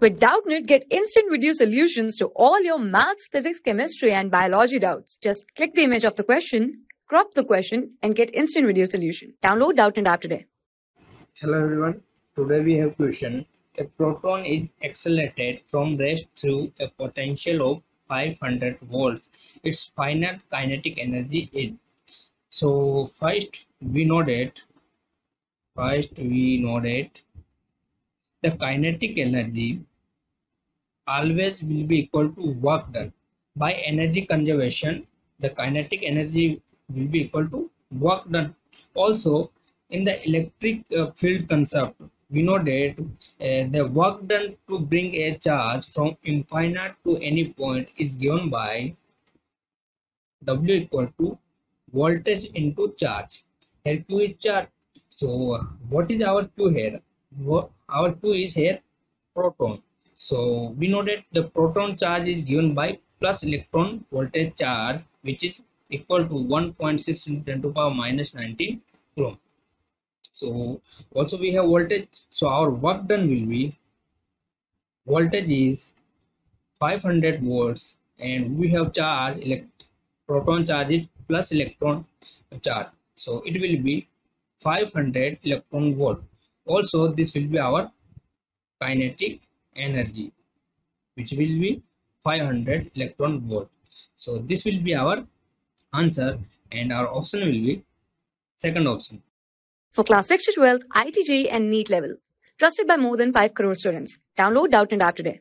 With Doubtnut, get instant video solutions to all your maths, physics, chemistry, and biology doubts. Just click the image of the question, crop the question, and get instant video solution. Download Doubtnut app today. Hello everyone. Today we have question. A proton is accelerated from rest through a potential of 500 volts. Its final kinetic energy is. So first we know that. First we know that the kinetic energy always will be equal to work done. By energy conservation the kinetic energy will be equal to work done. Also in the electric uh, field concept we know that uh, the work done to bring a charge from infinite to any point is given by w equal to voltage into charge. Here q is charge. So what is our q here? Our q is here proton so we know that the proton charge is given by plus electron voltage charge which is equal to 1.6 into 10 to power minus 19 coulomb. So also we have voltage. So our work done will be voltage is 500 volts and we have charge elect proton charge is plus electron charge. So it will be 500 electron volt. Also this will be our kinetic energy which will be 500 electron volt so this will be our answer and our option will be second option For class 6 to 12, IIT JEE and NEET level. Trusted by more than 5 crore students. Download Doubtnut app today.